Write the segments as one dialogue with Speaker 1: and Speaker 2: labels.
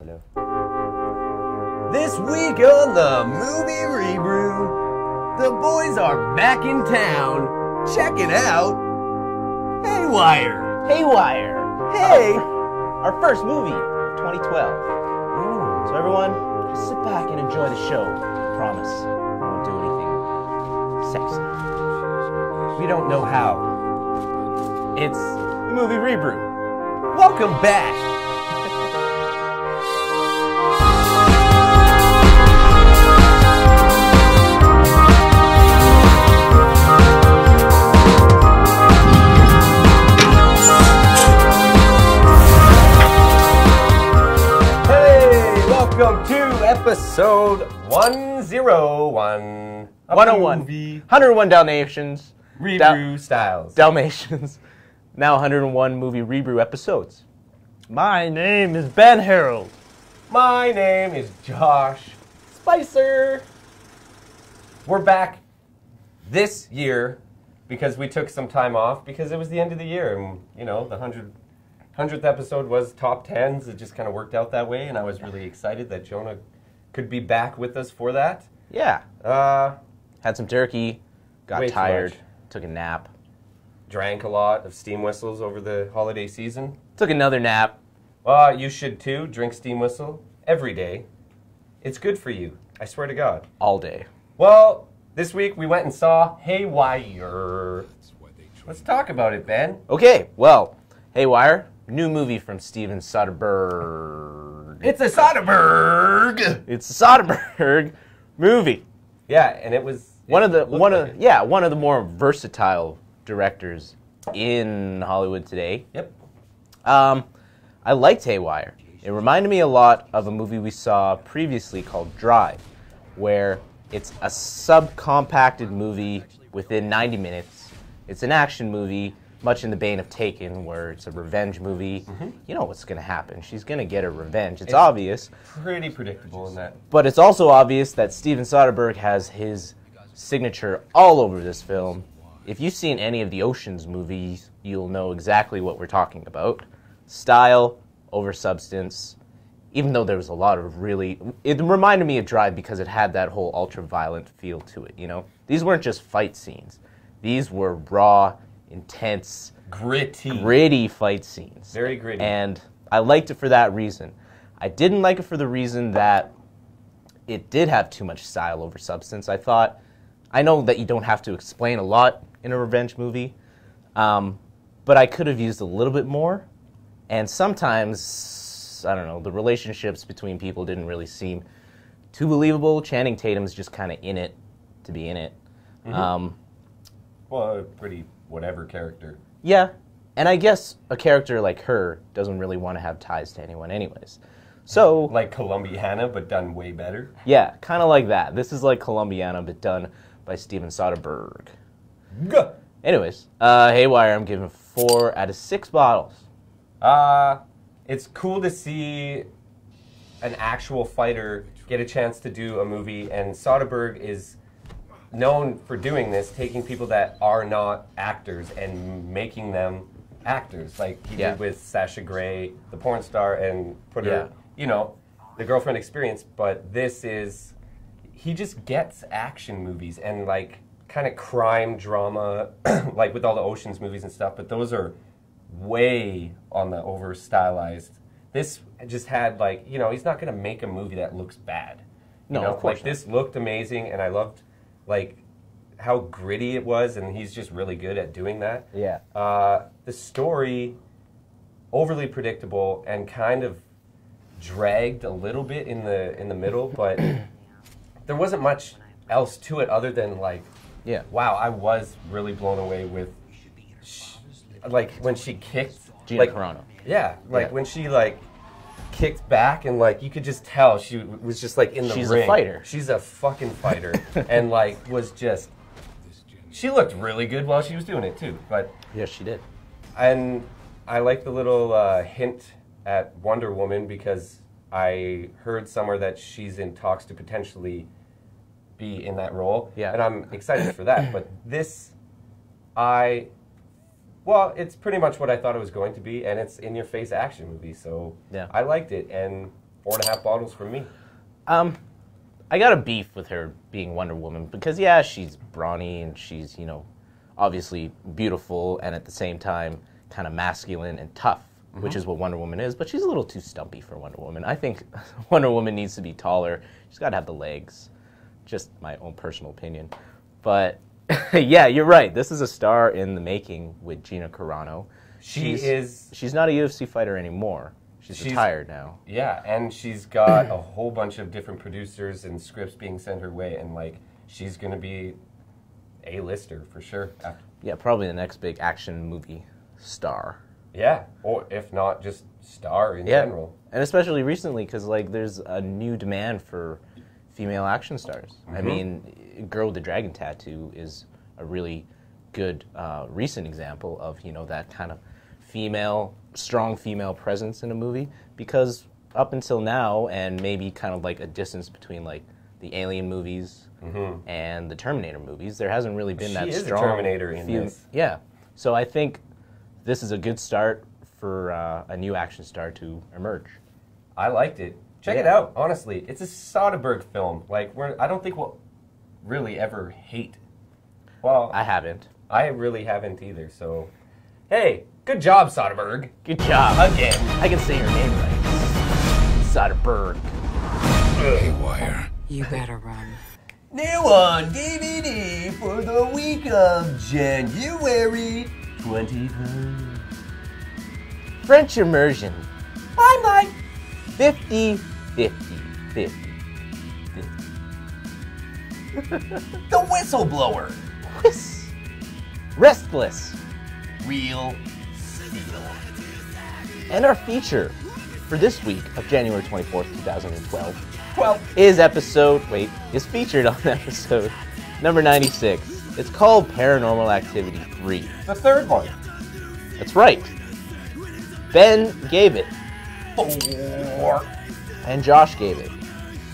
Speaker 1: Hello. This week on the movie rebrew, the boys are back in town checking out Haywire.
Speaker 2: Haywire.
Speaker 1: Hey!
Speaker 2: Oh, our first movie, 2012. So everyone, just sit back and enjoy the show. Promise, we won't do anything sexy.
Speaker 1: We don't know how. It's the movie rebrew. Welcome back. Welcome to episode 101.
Speaker 2: 101.
Speaker 1: Movie
Speaker 2: 101 Dalmatians.
Speaker 1: Rebrew styles.
Speaker 2: Dalmatians. Now 101 movie rebrew episodes. My name is Ben Harold.
Speaker 1: My name is Josh Spicer. We're back this year because we took some time off because it was the end of the year and you know the 100, 100th episode was top 10s. It just kind of worked out that way and I was really excited that Jonah could be back with us for that.
Speaker 2: Yeah.
Speaker 1: Uh,
Speaker 2: Had some turkey, got
Speaker 1: Way too
Speaker 2: tired,
Speaker 1: much.
Speaker 2: took a nap,
Speaker 1: drank a lot of steam whistles over the holiday season.
Speaker 2: took another nap.
Speaker 1: Well, you should too. Drink steam whistle every day. It's good for you. I swear to God.
Speaker 2: all day.
Speaker 1: Well, this week we went and saw Haywire. Let's talk about it, Ben.
Speaker 2: Okay, well, Haywire, new movie from Steven Soderbergh.
Speaker 1: It's a Soderbergh.
Speaker 2: It's a Soderbergh movie.
Speaker 1: Yeah, and it was
Speaker 2: One
Speaker 1: it
Speaker 2: of the one
Speaker 1: like
Speaker 2: of
Speaker 1: it.
Speaker 2: yeah one of the more versatile directors in Hollywood today.
Speaker 1: Yep.
Speaker 2: Um, I liked Haywire. It reminded me a lot of a movie we saw previously called Drive, where it's a subcompacted movie within 90 minutes. It's an action movie, much in the vein of Taken, where it's a revenge movie. You know what's going to happen. She's going to get her revenge. It's,
Speaker 1: Mm-hmm. It's-
Speaker 2: obvious.
Speaker 1: Pretty predictable in that.
Speaker 2: But it's also obvious that Steven Soderbergh has his signature all over this film. If you've seen any of the Oceans movies, you'll know exactly what we're talking about. Style over substance. Even though there was a lot of really, it reminded me of Drive because it had that whole ultra-violent feel to it. You know, these weren't just fight scenes; these were raw, intense,
Speaker 1: Gritty.
Speaker 2: gritty fight scenes.
Speaker 1: Very gritty.
Speaker 2: And I liked it for that reason. I didn't like it for the reason that it did have too much style over substance. I thought, I know that you don't have to explain a lot in a revenge movie, um, but I could have used a little bit more. And sometimes, I don't know, the relationships between people didn't really seem too believable. Channing Tatum's just kind of in it to be in it. Um,
Speaker 1: well, pretty whatever character.
Speaker 2: Yeah, and I guess a character like her doesn't really want to have ties to anyone, anyways. So,
Speaker 1: Like Colombiana, but done way better.
Speaker 2: yeah, kind of like that. This is like Colombiana, but done by Steven Soderbergh.
Speaker 1: Gah.
Speaker 2: Anyways, uh, Haywire, I'm giving four out of six bottles.
Speaker 1: Uh, it's cool to see an actual fighter get a chance to do a movie, and Soderbergh is known for doing this, taking people that are not actors and making them actors, like he
Speaker 2: Yeah.
Speaker 1: did with Sasha Grey, the porn star, and put her,
Speaker 2: Yeah.
Speaker 1: you know, the girlfriend experience. But this is, he just gets action movies and like kind of crime drama, like with all the Ocean's movies and stuff. But those are way on the over stylized. This just had like you know he's not going to make a movie that looks bad. You
Speaker 2: No,
Speaker 1: know?
Speaker 2: of course
Speaker 1: Like
Speaker 2: not.
Speaker 1: this looked amazing, and I loved like how gritty it was, and he's just really good at doing that.
Speaker 2: Yeah.
Speaker 1: Uh, the story overly predictable and kind of dragged a little bit in the in the middle, but there wasn't much else to it other than like
Speaker 2: Yeah.
Speaker 1: wow, I was really blown away with, like when she kicked,
Speaker 2: Gina
Speaker 1: like
Speaker 2: Carano.
Speaker 1: yeah, like
Speaker 2: Yeah.
Speaker 1: when she like kicked back and like you could just tell she was just like in the
Speaker 2: She's a fighter.
Speaker 1: She's a fucking fighter, and like was just. She looked really good while she was doing it too, but
Speaker 2: Yes, she did.
Speaker 1: and I like the little uh, hint at Wonder Woman because I heard somewhere that she's in talks to potentially be in that role.
Speaker 2: Yeah.
Speaker 1: And I'm excited for that. But this, I, well, it's pretty much what I thought it was going to be, and it's in your face action movie. So
Speaker 2: Yeah.
Speaker 1: I liked it. And four and a half bottles for me.
Speaker 2: Um, I got a beef with her being Wonder Woman because yeah, she's brawny and she's you know, obviously beautiful and at the same time kind of masculine and tough, which is what Wonder Woman is. But she's a little too stumpy for Wonder Woman. I think Wonder Woman needs to be taller. She's got to have the legs. Just my own personal opinion, but yeah, you're right. This is a star in the making with Gina Carano.
Speaker 1: She
Speaker 2: She's-
Speaker 1: is
Speaker 2: She's not a UFC fighter anymore. She's,
Speaker 1: She's-
Speaker 2: retired now.
Speaker 1: Yeah, and she's got a whole bunch of different producers and scripts being sent her way, and like she's gonna be a lister for sure. After-
Speaker 2: Yeah, probably the next big action movie star.
Speaker 1: Yeah, or if not, just star in
Speaker 2: Yeah,
Speaker 1: general.
Speaker 2: and especially recently because like there's a new demand for female action stars. I
Speaker 1: Mhm.
Speaker 2: mean, Girl with the Dragon Tattoo is a really good uh, recent example of you know that kind of female, strong female presence in a movie because up until now and maybe kind of like a distance between like the Alien movies and the Terminator movies, there hasn't really been
Speaker 1: Mm-hmm. She
Speaker 2: that
Speaker 1: is
Speaker 2: strong
Speaker 1: Terminator in this.
Speaker 2: Yeah, so I think this is a good start for uh, a new action star to emerge.
Speaker 1: I liked it. Check it out. Honestly, it's a Soderbergh film. Like, we're I don't think we'll really ever hate. Well,
Speaker 2: I haven't.
Speaker 1: I really haven't either. So, hey, good job, Soderbergh.
Speaker 2: Good job.
Speaker 1: Again.
Speaker 2: I can say your name right. Soderbergh.
Speaker 3: Haywire.
Speaker 4: You better run.
Speaker 1: New on DVD for the week of January 23rd.
Speaker 2: French immersion.
Speaker 1: Bye, Mike.
Speaker 2: 50 50 50.
Speaker 1: The Whistleblower.
Speaker 2: Whis. Restless.
Speaker 1: Real Steel.
Speaker 2: And our feature for this week of January 24th, 2012
Speaker 1: Well,
Speaker 2: is episode, wait, is featured on episode number 96. It's called Paranormal Activity 3.
Speaker 1: the third one.
Speaker 2: That's right. Ben gave it,
Speaker 1: Four.
Speaker 2: and Josh gave it.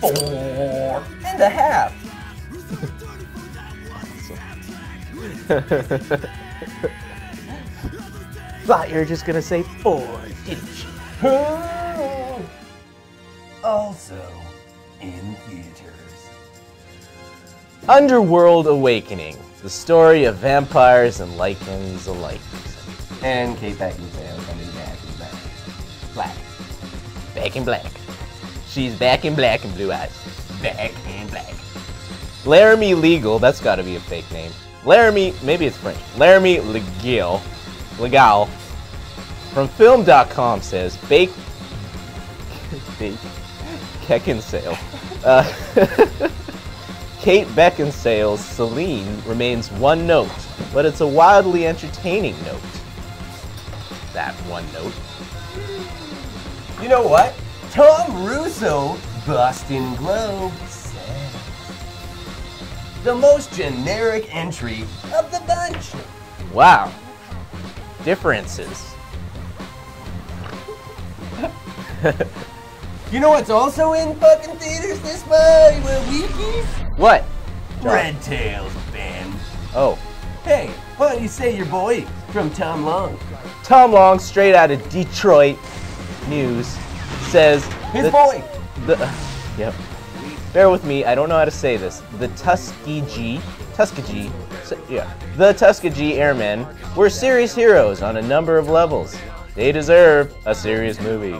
Speaker 1: Four and a half.
Speaker 2: Thought you were just gonna say four, didn't you?
Speaker 1: Also in theaters.
Speaker 2: Underworld Awakening, the story of vampires and lycans alike.
Speaker 1: And Kate Beckinsale Back in black.
Speaker 2: She's back in black and blue eyes.
Speaker 1: Back in black.
Speaker 2: Laremy Legel, that's gotta be a fake name. Laremy, maybe it's French. Laremy Legel, Legel, from film.com says, Bake, Bake, Beckinsale. Uh, Kate Beckinsale's Selene remains one note, but it's a wildly entertaining note. That one note.
Speaker 1: You know what? Tom Russo, Boston Globe, said the most generic entry of the bunch.
Speaker 2: Wow. Differences.
Speaker 1: You know what's also in fucking theaters this month? Weekies?
Speaker 2: What?
Speaker 1: Red Tails Ben.
Speaker 2: Oh,
Speaker 1: Hey, why don't you say your boy from Tom Long?
Speaker 2: Tom Long, straight out of Detroit News, says
Speaker 1: His
Speaker 2: the-
Speaker 1: boy.
Speaker 2: The, yep. Bear with me. I don't know how to say this. The Tuskegee, Tuskegee, s- yeah, the Tuskegee Airmen were serious heroes on a number of levels. They deserve a serious movie.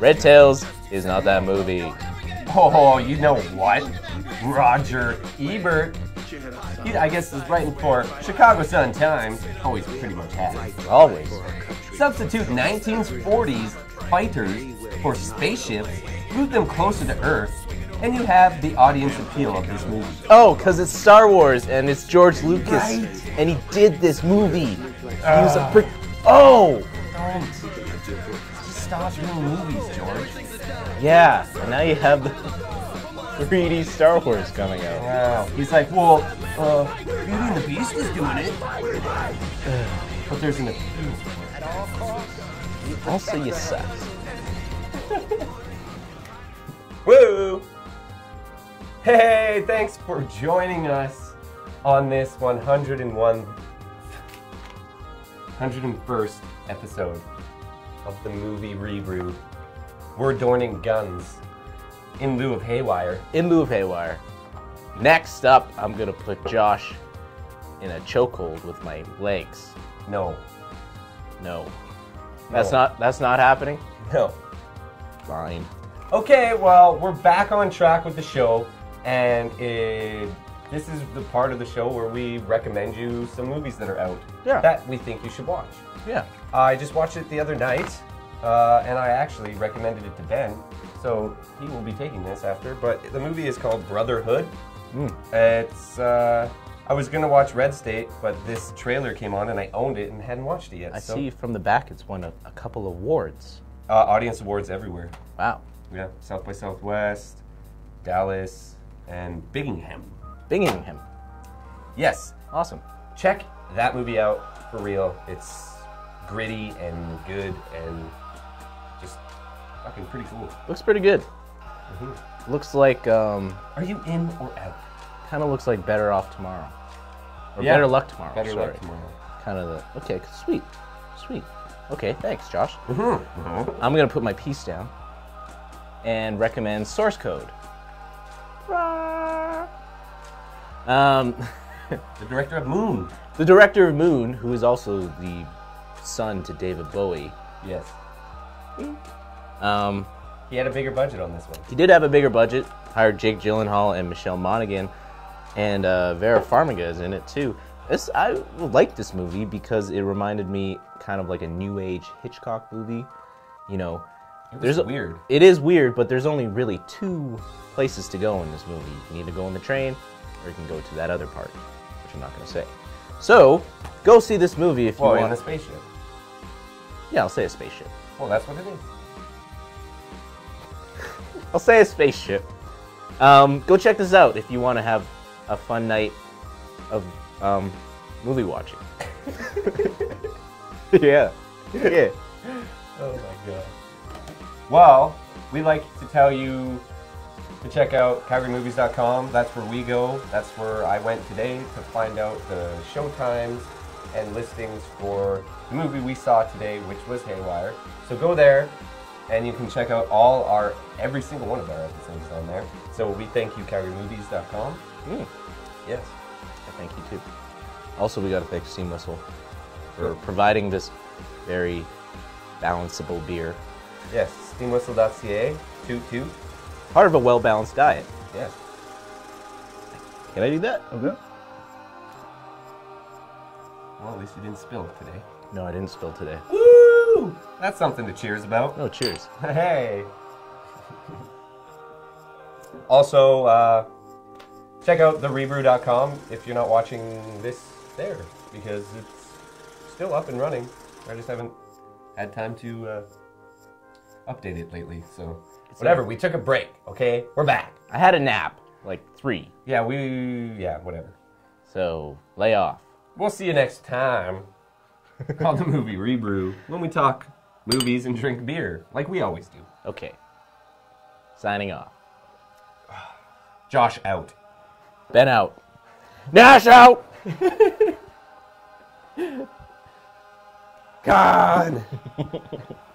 Speaker 2: Red Tails is not that movie.
Speaker 1: Oh, you know what? Roger Ebert. He, I guess, is writing for Chicago Sun Times. Always pretty much has.
Speaker 2: Always.
Speaker 1: Substitute 1940s fighters for spaceships, move them closer to Earth, and you have the audience appeal of this movie.
Speaker 2: Oh, because it's Star Wars and it's George Lucas,
Speaker 1: Right.
Speaker 2: and he did this movie. he was a pre- Oh,
Speaker 1: Don't. Stop doing movies, George.
Speaker 2: yeah. And now you have the 3D Star Wars coming out.
Speaker 1: Wow. He's like, well, uh, Beauty and the Beast is doing it. But there's an appeal.
Speaker 2: Also, you suck.
Speaker 1: Woo! Hey, thanks for joining us on this 101 101st episode of the movie Rebrew. we're adorning guns in lieu of haywire.
Speaker 2: In lieu of Haywire. Next up, I'm gonna put Josh in a chokehold with my legs.
Speaker 1: No,
Speaker 2: No. That's
Speaker 1: No.
Speaker 2: not that's not happening?
Speaker 1: no.
Speaker 2: Fine.
Speaker 1: Okay, well, we're back on track with the show, and it, this is the part of the show where we recommend you some movies that are out
Speaker 2: Yeah.
Speaker 1: that we think you should watch.
Speaker 2: Yeah.
Speaker 1: I just watched it the other night, uh, and I actually recommended it to Ben, so he will be taking this after. But the movie is called Brotherhood. It's. Uh, I was gonna watch Red State, but this trailer came on, and I owned it and hadn't watched it yet.
Speaker 2: I
Speaker 1: so,
Speaker 2: see from the back it's won a, a couple of awards.
Speaker 1: Uh, audience awards everywhere.
Speaker 2: Wow.
Speaker 1: Yeah, South by Southwest, Dallas, and Bingham.
Speaker 2: Bingingham.
Speaker 1: Yes,
Speaker 2: Awesome.
Speaker 1: check that movie out for real. It's gritty and good and just fucking pretty cool.
Speaker 2: Looks pretty good.
Speaker 1: Mm-hmm.
Speaker 2: Looks like um
Speaker 1: Are you in or out?
Speaker 2: Kind of looks like Better Off Tomorrow. Or
Speaker 1: Yeah.
Speaker 2: Better Luck Tomorrow.
Speaker 1: Better
Speaker 2: sorry.
Speaker 1: luck tomorrow.
Speaker 2: Kind of the Okay, sweet. Sweet. Okay, thanks, Josh.
Speaker 1: Mm-hmm.
Speaker 2: I'm gonna put my piece down and recommend Source Code. Um,
Speaker 1: The director of Moon.
Speaker 2: the director of Moon, who is also the son to David Bowie,
Speaker 1: Yes.
Speaker 2: um,
Speaker 1: He had a bigger budget on this one.
Speaker 2: he did have a bigger budget. Hired Jake Gyllenhaal and Michelle Monaghan, and uh, Vera Farmiga is in it too. This I like this movie because it reminded me kind of like a new age Hitchcock movie. You know, There's a-
Speaker 1: weird.
Speaker 2: It is weird, but there's only really two places to go in this movie. You can either go on the train, or you can go to that other part, which I'm not going to say. So, go see this movie if you
Speaker 1: Well,
Speaker 2: want.
Speaker 1: a spaceship.
Speaker 2: Yeah, I'll say a spaceship.
Speaker 1: Well, that's what it is.
Speaker 2: I'll say a spaceship. Um, go check this out if you want to have a fun night of um, movie watching. yeah, yeah.
Speaker 1: Oh my god. Well, we like to tell you to check out CalgaryMovies.com. That's where we go. That's where I went today to find out the show times and listings for the movie we saw today, which was Haywire. So go there and you can check out all our every single one of our episodes on there. So we thank you, CalgaryMovies.com.
Speaker 2: Mm,
Speaker 1: Yes.
Speaker 2: I thank you too. Also, we got to thank Steam Whistle for providing this very balanceable beer.
Speaker 1: Yes. Steamwhistle.ca. Toot toot.
Speaker 2: Part of a well balanced diet.
Speaker 1: Yes.
Speaker 2: Can I do that? Okay.
Speaker 1: Well, at least you didn't spill today.
Speaker 2: No, I didn't spill today.
Speaker 1: Woo! That's something to cheers about.
Speaker 2: No, cheers.
Speaker 1: Hey. also, uh, check out therebrew.com if you're not watching this there because it's still up and running. I just haven't had time to uh, update it lately. So, whatever. We took a break. Okay, we're back.
Speaker 2: I had a nap, like three.
Speaker 1: Yeah, we. Yeah, whatever.
Speaker 2: So lay off.
Speaker 1: We'll see you next time on the movie Rebrew when we talk movies and drink beer like we always do.
Speaker 2: Okay. Signing off.
Speaker 1: Josh out.
Speaker 2: Ben out. Nash out.
Speaker 1: God.